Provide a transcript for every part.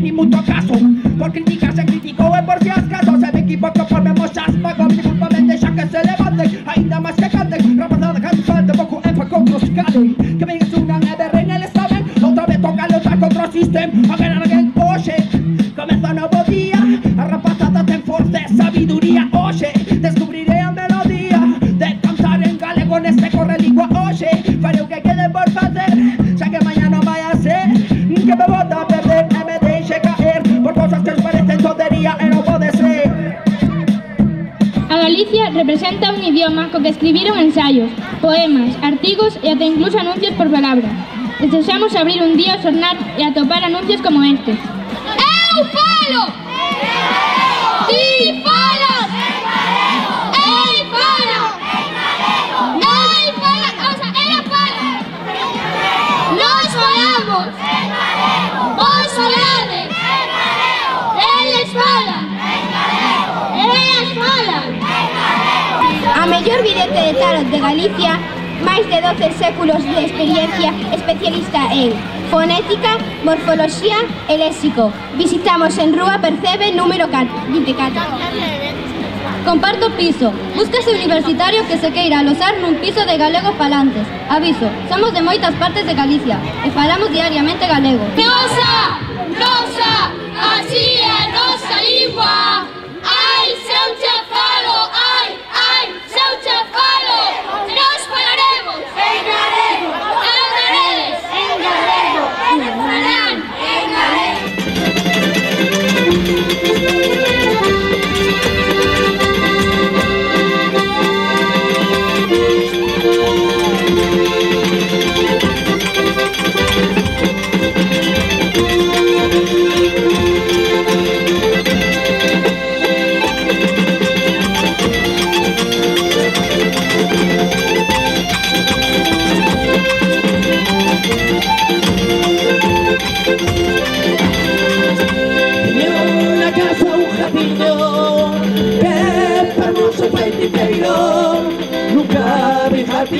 ni mucho caso. Por crítica se criticó en por si acaso Se me equivoco por me mochas Pago mi culpa me ya que se levanten Ainda más que canten. Rapazada cantante poco en con los Que me digas una de reina le saben Otra vez toca luchar contra el sistema. A ver representa un idioma co que escribiron ensaios, poemas, artigos e ata incluso anuncios por palabra. Desexamos abrir un día o xornal e atopar anuncios como este. Eu falo! Ti Universidade de Galicia máis de 12 séculos de experiencia especialista en fonética, morfoloxía e léxico. Visitamos en Rúa Percebe número 24. Comparto piso. Búscase universitario que se queira alosar nun piso de galegos falantes. Aviso, somos de moitas partes de Galicia e falamos diariamente galego. Nosa! Nosa! Así é nosa lingua! Ai, se eu te falo,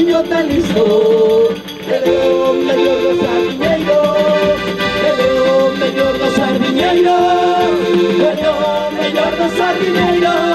jardinho tan listo Ele o mellor dos sardiñeiros Ele o mellor dos sardiñeiros Ele o mellor dos sardiñeiros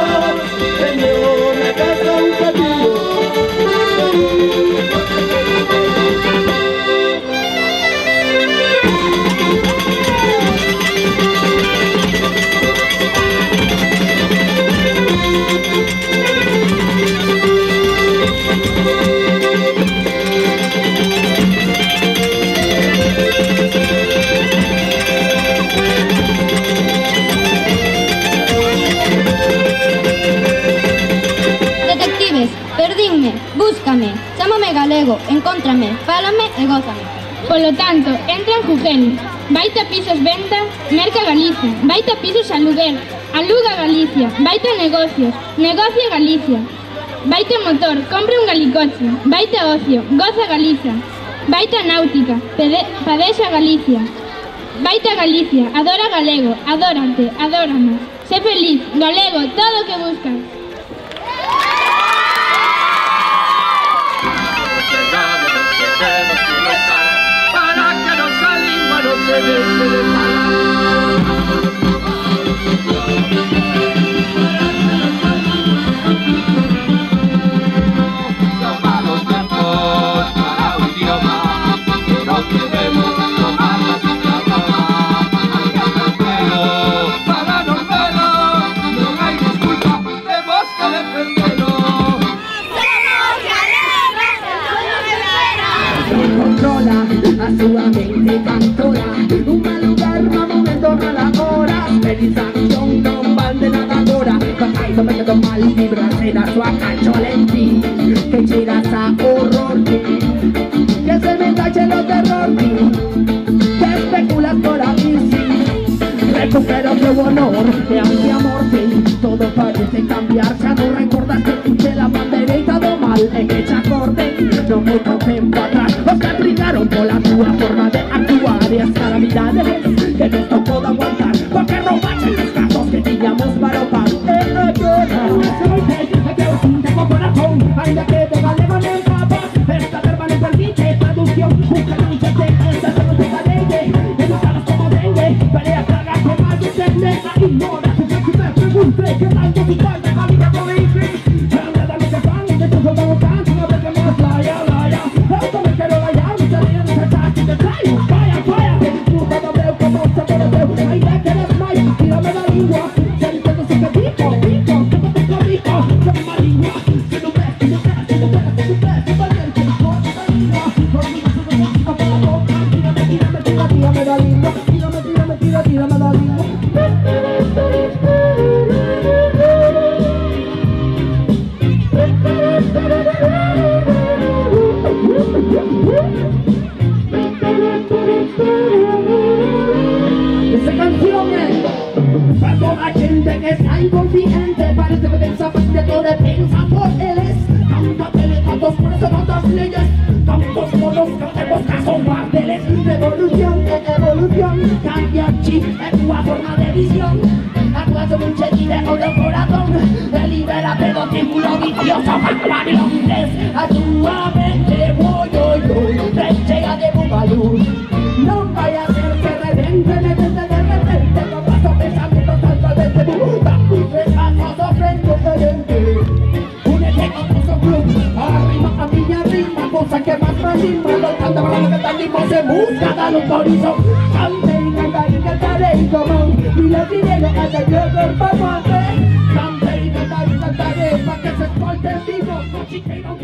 Galego, encóntrame, fálame e gózame. Polo tanto, entra en Juquén, vaite a pisos venta, merca Galicia, vaite a pisos aluguer, aluga Galicia, vaite a negocios, negocia Galicia, vaite a motor, compre un galicoche, vaite a ocio, goza Galicia, vaite a náutica, pede, padece Galicia, vaite a Galicia, adora galego, adórate, adórame, sé feliz, galego, todo o que buscas. Controla a súa mente cantora. Un lugar, no momento, nada horas Feliz acción, non van de nadadora. Facaido, me quedo mal, vibras en a súa cachola en ti Que chegas a horror Que se me tache lo terror Que especulas por aquí, sí. Recupero tu honor e anti amor sí. Todo parece cambiar Xa non recordas que puse la bandereita do mal E que xa acorde Non moito Hay gente que está inconsciente Parece que piensa más de todo piensa por él. Es Tanta tele, tantos por tantas leyes. Tantos modos que hacemos caso cuarteles Revolución, evolución. Cambia chip, es tu forma de visión. Actúa sobre un chequideo del corazón. Libérate del círculo vicioso Babilontes a comprando el canto para que tal tipo se busca dar un chorizo cante y canta y cantaré y comón y los dineros hasta que el papá cante y canta y cantaré para que se corte el vivo chiquero